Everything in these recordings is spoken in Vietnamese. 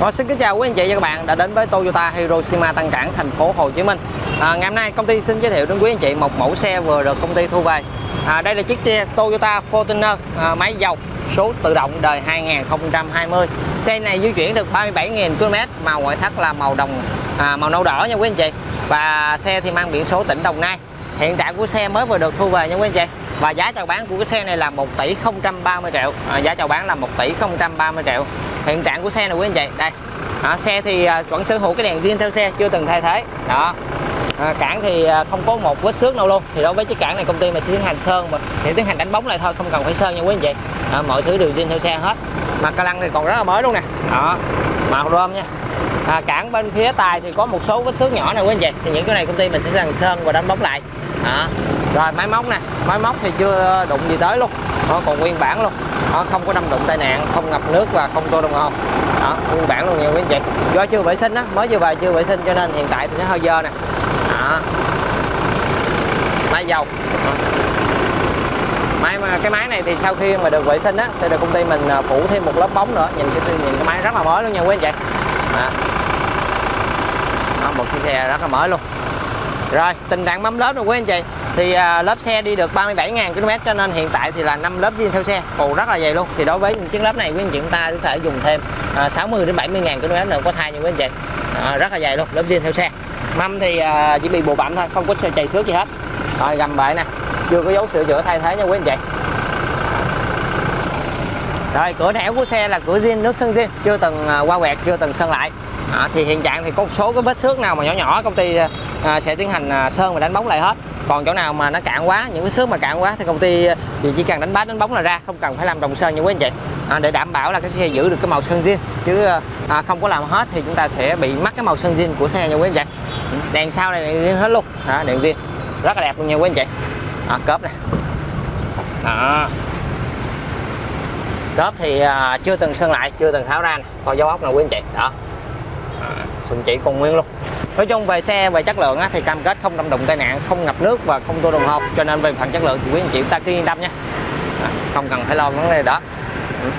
Rồi, xin kính chào quý anh chị và các bạn đã đến với Toyota Hiroshima Tân Cảng, thành phố Hồ Chí Minh. À, ngày hôm nay công ty xin giới thiệu đến quý anh chị một mẫu xe vừa được công ty thu về. À, đây là chiếc xe Toyota Fortuner à, máy dầu số tự động đời 2020. Xe này di chuyển được 37.000 km, màu ngoại thất là màu đồng à, màu nâu đỏ nha quý anh chị. Và xe thì mang biển số tỉnh Đồng Nai. Hiện trạng của xe mới vừa được thu về nha quý anh chị. Và giá chào bán của cái xe này là 1 tỷ 030 triệu. À, giá chào bán là 1 tỷ 030 triệu hiện trạng của xe này quý anh chị. Đây. Đó, xe thì à, vẫn sở hữu cái đèn zin theo xe chưa từng thay thế. Đó. À, cản thì à, không có một vết xước đâu luôn. Thì đối với chiếc cản này công ty mình sẽ tiến hành sơn mà sẽ tiến hành đánh bóng lại thôi không cần phải sơn nha quý anh chị. À, mọi thứ đều zin theo xe hết. Mà ca lăng thì còn rất là mới luôn nè. Đó. Màu rôm nha. À, cản bên phía tài thì có một số vết xước nhỏ này quý anh chị. Thì những cái này công ty mình sẽ dần sơn và đánh bóng lại. Đó rồi máy móc nè. Máy móc thì chưa đụng gì tới luôn. Nó còn nguyên bản luôn. Đó, không có đâm đụng tai nạn không ngập nước và không tô đồng hồ. Đó nguyên bản luôn nha quý anh chị do chưa vệ sinh á mới vừa về chưa vệ sinh cho nên hiện tại thì nó hơi dơ nè. Đó. Máy dầu. Máy cái máy này thì sau khi mà được vệ sinh á thì được công ty mình à, phủ thêm một lớp bóng nữa. Nhìn cái nhìn cái máy rất là mới luôn nha quý anh chị. Đó. Đó, một chiếc xe rất là mới luôn rồi tình trạng mâm lớp rồi quý anh chị. Thì à, lớp xe đi được 37.000 km cho nên hiện tại thì là 5 lớp riêng theo xe. Còn rất là dày luôn. Thì đối với những chiếc lớp này quý anh chị chúng ta có thể dùng thêm à, 60 đến 70.000 km nữa có thay nha quý anh chị. À, rất là dày luôn lớp riêng theo xe. Mâm thì à, chỉ bị bù bặm thôi không có chày xước gì hết. Rồi gầm bệ nè. Chưa có dấu sửa chữa thay thế nha quý anh chị. Rồi cửa nẻo của xe là cửa zin nước sơn zin chưa từng à, qua quẹt chưa từng sơn lại à, thì hiện trạng thì có một số cái vết xước nào mà nhỏ nhỏ công ty à, sẽ tiến hành à, sơn và đánh bóng lại hết. Còn chỗ nào mà nó cạn quá những cái xước mà cạn quá thì công ty à, thì chỉ cần đánh bát đánh bóng là ra không cần phải làm đồng sơn như quý anh chị. À, để đảm bảo là cái xe giữ được cái màu sơn riêng. Chứ à, à không có làm hết thì chúng ta sẽ bị mất cái màu sơn riêng của xe nha quý anh chị. Đèn sau này đèn hết luôn. À, đèn riêng. Rất là đẹp luôn nha quý anh chị. À, cớp này à. cớp thì à, chưa từng sơn lại chưa từng tháo ra còn dấu ốc nào quý anh chị. Đó. Xuân chỉ còn nguyên luôn nói chung về xe về chất lượng á, thì cam kết không đâm đụng tai nạn không ngập nước và không tô đồng hộp. Cho nên về phần chất lượng thì quý anh chị ta cứ yên tâm nha à, không cần phải lo vấn đề đó. Ừ.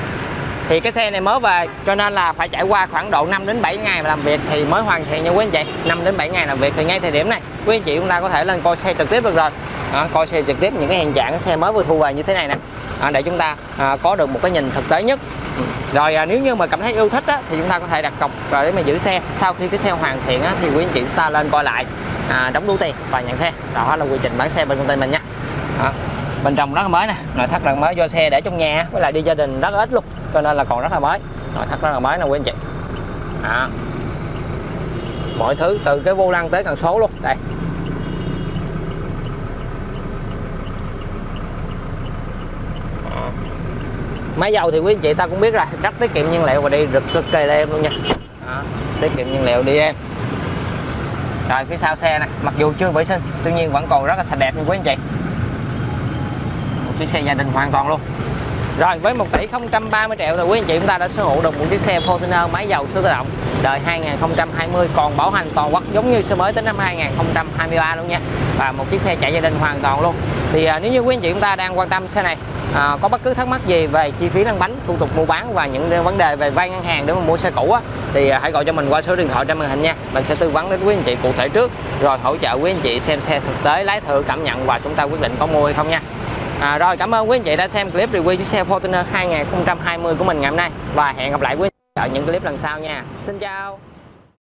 Thì cái xe này mới về cho nên là phải trải qua khoảng độ 5 đến 7 ngày làm việc thì mới hoàn thiện nha quý anh chị. 5 đến 7 ngày làm việc thì ngay thời điểm này quý anh chị chúng ta có thể lên coi xe trực tiếp được rồi. À, coi xe trực tiếp những cái hiện trạng cái xe mới vừa thu về như thế này nè. À, để chúng ta à, có được một cái nhìn thực tế nhất rồi à, nếu như mà cảm thấy yêu thích á, thì chúng ta có thể đặt cọc rồi để mà giữ xe. Sau khi cái xe hoàn thiện á, thì quý anh chị chúng ta lên coi lại à, đóng đủ tiền và nhận xe. Đó là quy trình bán xe bên công ty mình nha. Đó. bên trong rất là mới nè nội thất rất mới do xe để trong nhà với lại đi gia đình rất ít luôn cho nên là còn rất là mới. Nội thất rất là mới nè quý anh chị. À. mọi thứ từ cái vô lăng tới cần số luôn. Đây. Máy dầu thì quý anh chị ta cũng biết rồi rất tiết kiệm nhiên liệu và đi rực cực kỳ là em luôn nha. Đó, tiết kiệm nhiên liệu đi em. Rồi phía sau xe này mặc dù chưa vệ sinh tuy nhiên vẫn còn rất là sạch đẹp như quý anh chị. Một chiếc xe gia đình hoàn toàn luôn rồi với 1 tỷ 030 triệu thì quý anh chị chúng ta đã sở hữu được một chiếc xe Fortuner máy dầu số tự động đời 2020 còn bảo hành toàn quốc giống như xe mới tới năm 2023 luôn nha. Và một chiếc xe chạy gia đình hoàn toàn luôn. Thì à, nếu như quý anh chị chúng ta đang quan tâm xe này à, có bất cứ thắc mắc gì về chi phí lăn bánh thủ tục mua bán và những vấn đề về vay ngân hàng để mà mua xe cũ á, thì à, hãy gọi cho mình qua số điện thoại trên màn hình nha. Mình sẽ tư vấn đến quý anh chị cụ thể trước rồi hỗ trợ quý anh chị xem xe thực tế lái thử cảm nhận và chúng ta quyết định có mua hay không nha. À, rồi cảm ơn quý anh chị đã xem clip review chiếc xe Fortuner 2020 của mình ngày hôm nay và hẹn gặp lại quý anh chị ở những clip lần sau nha. Xin chào.